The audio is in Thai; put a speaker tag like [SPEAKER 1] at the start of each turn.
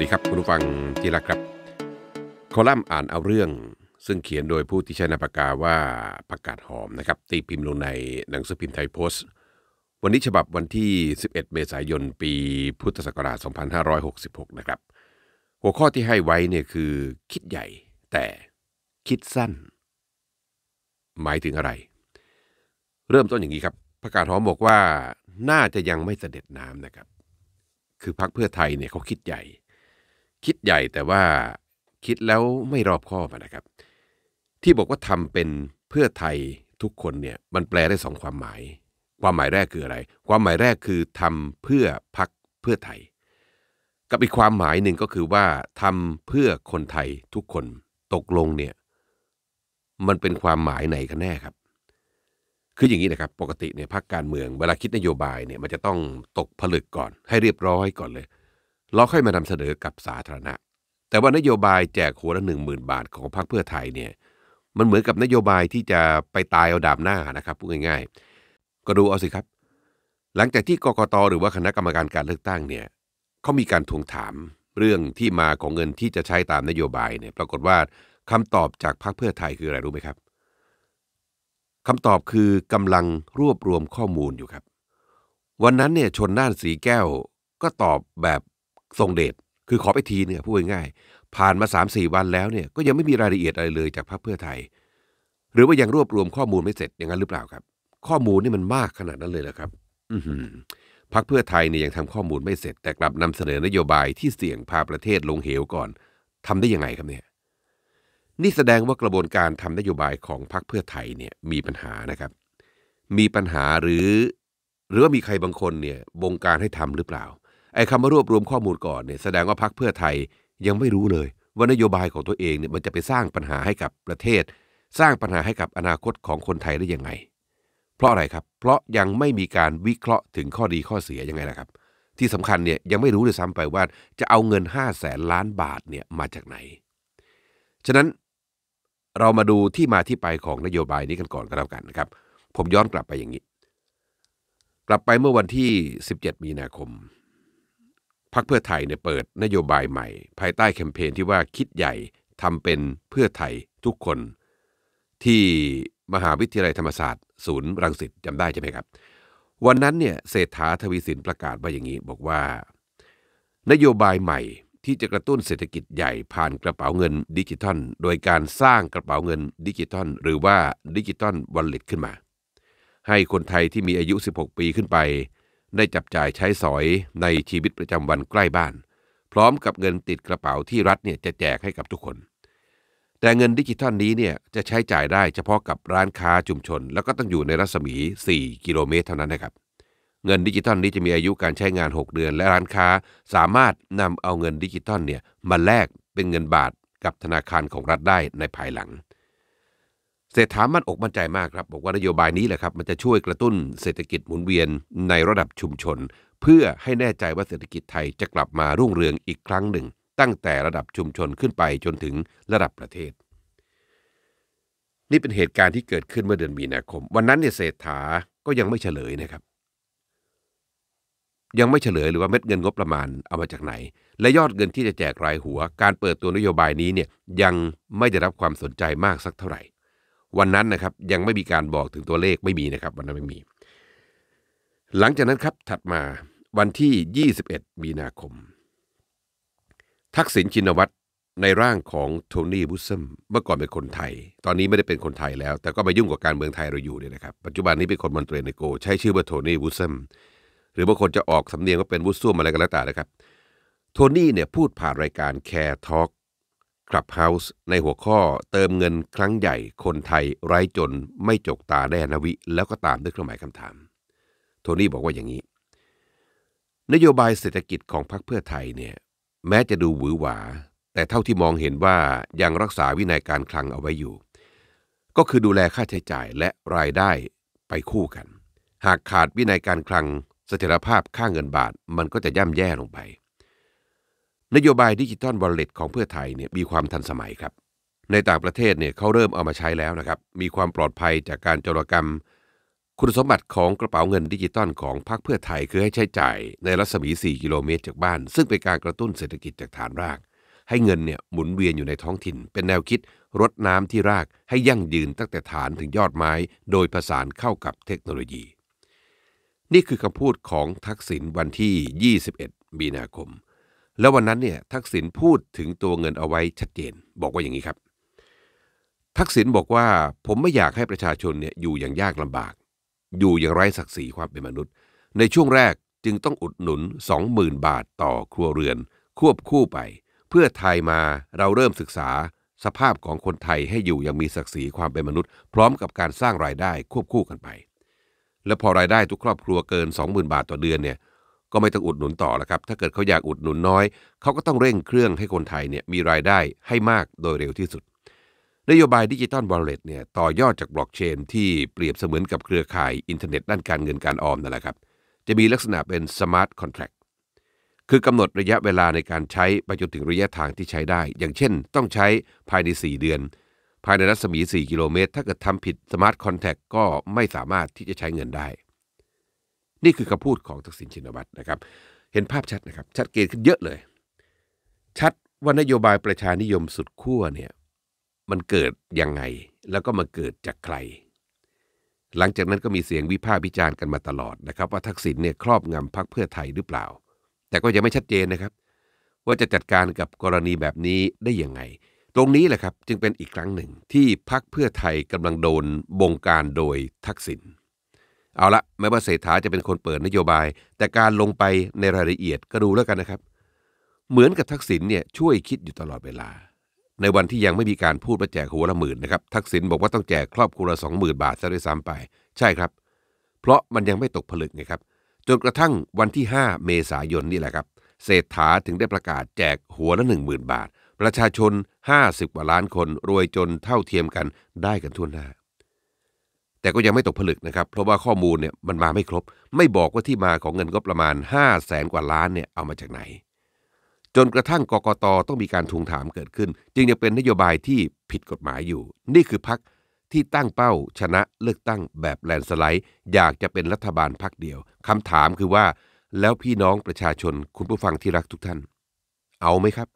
[SPEAKER 1] ดีครับ คุณผู้ฟังที่รักครับ คอลัมน์อ่านเอาเรื่อง ซึ่งเขียนโดยผู้ที่ใช้นามปากกาว่าประกาศหอมนะครับ ตีพิมพ์ลงในหนังสือพิมพ์ไทยโพสต์ วันนี้ฉบับวันที่ 11 เมษายน ปีพุทธศักราช 2566 นะครับ หัวข้อที่ให้ไว้เนี่ยคือคิดใหญ่แต่คิดสั้น หมายถึงอะไร เริ่มต้นอย่างนี้ครับประกาศหอมบอกว่าน่าจะยังไม่เสด็จน้ำนะครับ คือพรรคเพื่อไทยเนี่ยเขาคิดใหญ่ คิดใหญ่แต่ว่าคิดแล้วไม่รอบคอบนะครับ ที่บอกว่าทำเป็นเพื่อไทยทุกคนเนี่ยมันแปลได้สองความหมาย ความหมายแรกคืออะไร ความหมายแรกคือทำเพื่อพักเพื่อไทย กับอีกความหมายหนึ่งก็คือว่าทำเพื่อคนไทยทุกคนตกลงเนี่ยมันเป็นความหมายไหนกันแน่ครับ คืออย่างนี้นะครับ ปกติเนี่ยพรรคการเมือง เวลาคิดนโยบายเนี่ยมันจะต้องตกผลึกก่อน ให้เรียบร้อยก่อนเลย แล้วค่อยมานำเสนอกับสาธารณะ แต่ว่านโยบายแจกหัวละหนึ่งหมื่นบาทของพรรคเพื่อไทยเนี่ยมันเหมือนกับนโยบายที่จะไปตายเอาดาบหน้านะครับพูดง่ายๆ ก็ดูเอาสิครับ หลังจากที่กกตหรือว่าคณะกรรมการการเลือกตั้งเนี่ยเขามีการทวงถามเรื่องที่มาของเงินที่จะใช้ตามนโยบายเนี่ยปรากฏว่าคำตอบจากพรรคเพื่อไทยคืออะไรรู้ไหมครับคำตอบคือกำลังรวบรวมข้อมูลอยู่ครับ วันนั้นเนี่ยชนน่านสีแก้วก็ตอบแบบ ทรงเดชคือขอไปทีเนี่ยพูดง่ายๆผ่านมา3าสี่วันแล้วเนี่ยก็ยังไม่มีรายละเอียดอะไรเลยจากพรรคเพื่อไทย หรือว่ายังรวบรวมข้อมูลไม่เสร็จอย่างนั้นหรือเปล่าครับ ข้อมูลนี่มันมากขนาดนั้นเลยเหรอครับ อืพรรคเพื่อไทยเนี่ยยังทำข้อมูลไม่เสร็จ แต่กลับนำเสนอนโยบายที่เสี่ยงพาประเทศลงเหวก่อนทำได้ยังไงครับเนี่ยนี่แสดงว่ากระบวนการทำนโยบายของพรรคเพื่อไทยเนี่ยมีปัญหานะครับ มีปัญหาหรือ หรือว่ามีใครบางคนเนี่ยบงการให้ทำหรือเปล่า ไอ้คำว่ารวบรวมข้อมูลก่อนเนี่ยแสดงว่าพรรคเพื่อไทยยังไม่รู้เลยว่านโยบายของตัวเองเนี่ยมันจะไปสร้างปัญหาให้กับประเทศ สร้างปัญหาให้กับอนาคตของคนไทยได้ยังไง เพราะอะไรครับ เพราะยังไม่มีการวิเคราะห์ถึงข้อดีข้อเสียยังไงนะครับ ที่สำคัญเนี่ยยังไม่รู้เลยซ้ำไปว่าจะเอาเงิน5้าแสนล้านบาทเนี่ยมาจากไหน ฉะนั้นเรามาดูที่มาที่ไปของนโยบายนี้กันก่อนก็แล้วกันนะครับ ผมย้อนกลับไปอย่างนี้ กลับไปเมื่อวันที่ 17 มีนาคม พรรคเพื่อไทยเนี่ยเปิดนโยบายใหม่ ภายใต้แคมเปญที่ว่าคิดใหญ่ทำเป็นเพื่อไทยทุกคน ที่มหาวิทยาลัยธรรมศาสตร์ศูนย์รังสิตจำได้ใช่ไหมครับ วันนั้นเนี่ยเศรษฐาทวีสินประกาศว่าอย่างนี้ บอกว่า นโยบายใหม่ที่จะกระตุ้นเศรษฐกิจใหญ่ผ่านกระเป๋าเงินดิจิทัล โดยการสร้างกระเป๋าเงินดิจิทัล หรือว่าดิจิทัลวอลเล็ตขึ้นมา ให้คนไทยที่มีอายุ 16 ปีขึ้นไป ได้จับจ่ายใช้สอยในชีวิตประจำวันใกล้บ้าน พร้อมกับเงินติดกระเป๋าที่รัฐเนี่ยจะแจกให้กับทุกคน แต่เงินดิจิทัลนี้เนี่ยจะใช้จ่ายได้เฉพาะกับร้านค้าชุมชน แล้วก็ต้องอยู่ในรัศมี 4 กิโลเมตรเท่านั้นนะครับ เงินดิจิตอลนี้จะมีอายุการใช้งาน 6 เดือน และร้านค้าสามารถนำเอาเงินดิจิตอลเนี่ยมาแลกเป็นเงินบาทกับธนาคารของรัฐได้ในภายหลัง เศรษฐามั่นอกมั่นใจมากครับ บอกว่านโยบายนี้แหละครับ มันจะช่วยกระตุ้นเศรษฐกิจหมุนเวียนในระดับชุมชน เพื่อให้แน่ใจว่าเศรษฐกิจไทยจะกลับมารุ่งเรืองอีกครั้งหนึ่ง ตั้งแต่ระดับชุมชนขึ้นไปจนถึงระดับประเทศ นี่เป็นเหตุการณ์ที่เกิดขึ้นเมื่อเดือนมีนาคม วันนั้นเนี่ยเศรษฐาก็ยังไม่เฉลยนะครับ ยังไม่เฉลยหรือว่าเม็ดเงินงบประมาณเอามาจากไหน และยอดเงินที่จะแจกรายหัว การเปิดตัวนโยบายนี้เนี่ยยังไม่ได้รับความสนใจมากสักเท่าไหร่ วันนั้นนะครับยังไม่มีการบอกถึงตัวเลขไม่มีนะครับ วันนั้นไม่มี หลังจากนั้นครับถัดมาวันที่ 21 มีนาคม ทักษิณชินวัตรในร่างของโทนี่บุซัมเมื่อก่อนเป็นคนไทย ตอนนี้ไม่ได้เป็นคนไทยแล้ว แต่ก็มายุ่งกับการเมืองไทยเราอยู่เนี่ยนะครับ ปัจจุบันนี้เป็นคนมอนเตเนโก ใช้ชื่อว่าโทนี่บุซัมหรือบางคนจะออกสำเนียงว่าเป็นวุซัมอะไรก็แล้วแต่นะครับ โทนี่เนี่ยพูดผ่านรายการ Care Talk Clubhouse ในหัวข้อเติมเงินครั้งใหญ่คนไทยไร้จนไม่จกตาแน่นวิ แล้วก็ตามด้วยเครื่องหมายคำถาม โทนี่บอกว่าอย่างนี้ นโยบายเศรษฐกิจของพรรคเพื่อไทยเนี่ยแม้จะดูหวือหวา แต่เท่าที่มองเห็นว่ายังรักษาวินัยการคลังเอาไว้อยู่ ก็คือดูแลค่าใช้จ่ายและรายได้ไปคู่กัน หากขาดวินัยการคลังเสถียรภาพค่าเงินบาทมันก็จะย่ำแย่ลงไป นโยบายดิจิตอลวอลเล็ตของเพื่อไทยเนี่ยมีความทันสมัยครับ ในต่างประเทศเนี่ยเขาเริ่มเอามาใช้แล้วนะครับ มีความปลอดภัยจากการโจรกรรม คุณสมบัติของกระเป๋าเงินดิจิตอลของพรรคเพื่อไทยคือให้ใช้จ่ายในรัศมี 4 กิโลเมตรจากบ้าน ซึ่งเป็นการกระตุ้นเศรษฐกิจจากฐานราก ให้เงินเนี่ยหมุนเวียนอยู่ในท้องถิ่น เป็นแนวคิดรดน้ำที่รากให้ยั่งยืนตั้งแต่ฐานถึงยอดไม้ โดยประสานเข้ากับเทคโนโลยี นี่คือคำพูดของทักษิณวันที่ 21 มีนาคม แล้ววันนั้นเนี่ยทักษิณพูดถึงตัวเงินเอาไว้ชัดเจน บอกว่าอย่างนี้ครับ ทักษิณบอกว่าผมไม่อยากให้ประชาชนเนี่ยอยู่อย่างยากลำบาก อยู่อย่างไร้ศักดิ์ศรีความเป็นมนุษย์ ในช่วงแรกจึงต้องอุดหนุน 20,000 บาทต่อครัวเรือน ควบคู่ไป เพื่อไทยมาเราเริ่มศึกษาสภาพของคนไทยให้อยู่อย่างมีศักดิ์ศรีความเป็นมนุษย์ พร้อมกับการสร้างรายได้ควบคู่กันไป และพอรายได้ทุกครอบครัวเกิน 20,000 บาทต่อเดือนเนี่ย ก็ไม่ต้องอุดหนุนต่อแล้วครับ ถ้าเกิดเขาอยากอุดหนุนน้อย เขาก็ต้องเร่งเครื่องให้คนไทยเนี่ยมีรายได้ให้มากโดยเร็วที่สุด นโยบาย digital wallet เนี่ยต่อยอดจากบล็อกเชนที่เปรียบเสมือนกับเครือข่ายอินเทอร์เน็ตด้านการเงินการออมนั่นแหละครับ จะมีลักษณะเป็น smart contract คือกำหนดระยะเวลาในการใช้ไปจนถึงระยะทางที่ใช้ได้ อย่างเช่น ต้องใช้ภายใน 4 เดือน ภายในรัศมี 4 กิโลเมตร ถ้าเกิดทำผิด smart contract ก็ไม่สามารถที่จะใช้เงินได้ นี่คือคำพูดของทักษิณชินวัตรนะครับ เห็นภาพชัดนะครับ ชัดเจนขึ้นเยอะเลย ชัดว่านโยบายประชานิยมสุดขั้วเนี่ยมันเกิดยังไง แล้วก็มาเกิดจากใคร หลังจากนั้นก็มีเสียงวิพากษ์วิจารณ์กันมาตลอดนะครับ ว่าทักษิณเนี่ยครอบงำพรรคเพื่อไทยหรือเปล่า แต่ก็ยังไม่ชัดเจนนะครับ ว่าจะจัดการกับกรณีแบบนี้ได้ยังไง ตรงนี้แหละครับจึงเป็นอีกครั้งหนึ่งที่พรรคเพื่อไทยกำลังโดนบงการโดยทักษิณ เอาละแม้ว่าเศรษฐาจะเป็นคนเปิดนโยบาย แต่การลงไปในรายละเอียดก็ดูแล้วกันนะครับ เหมือนกับทักษิณเนี่ยช่วยคิดอยู่ตลอดเวลา ในวันที่ยังไม่มีการพูดว่าแจกหัวละหมื่นนะครับทักษิณบอกว่าต้องแจกครอบครัวละสองหมื่นบาทซะด้วยซ้ำไป ใช่ครับ เพราะมันยังไม่ตกผลึกไงครับจนกระทั่งวันที่ 5 เมษายนนี่แหละครับ เศรษฐาถึงได้ประกาศแจกหัวละ 1 0,000 บาท ประชาชน 50กว่าล้านคนรวยจนเท่าเทียมกันได้กันทั่วหน้า แต่ก็ยังไม่ตกผลึกนะครับ เพราะว่าข้อมูลเนี่ยมันมาไม่ครบ ไม่บอกว่าที่มาของเงินก็ประมาณ 5 0 0แสนกว่าล้านเนี่ยเอามาจากไหน จนกระทั่งกกตต้องมีการทวงถามเกิดขึ้น จึงยังเป็นนโยบายที่ผิดกฎหมายอยู่ นี่คือพักที่ตั้งเป้าชนะเลือกตั้งแบบแลนสไลด์อยากจะเป็นรัฐบาลพักเดียวคำถามคือว่า แล้วพี่น้องประชาชนคุณผู้ฟังที่รักทุกท่าน เอาไหมครับ